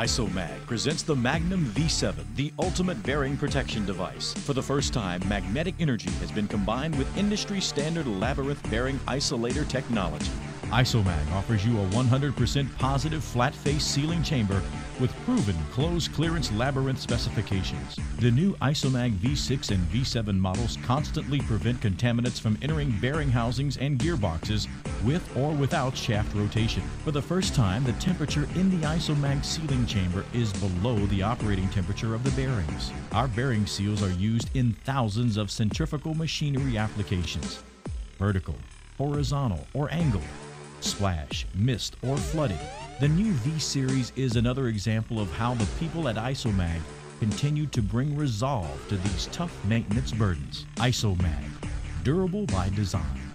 ISOMAG presents the Magnum V7, the ultimate bearing protection device. For the first time, magnetic energy has been combined with industry standard labyrinth bearing isolator technology. ISOMAG offers you a 100% positive flat face sealing chamber with proven close clearance labyrinth specifications. The new ISOMAG V6 and V7 models constantly prevent contaminants from entering bearing housings and gearboxes with or without shaft rotation. For the first time, the temperature in the ISOMAG sealing chamber is below the operating temperature of the bearings. Our bearing seals are used in thousands of centrifugal machinery applications vertical, horizontal, or angle splash, mist, or flooding. The new V Series is another example of how the people at ISOMAG continue to bring resolve to these tough maintenance burdens. ISOMAG, durable by design.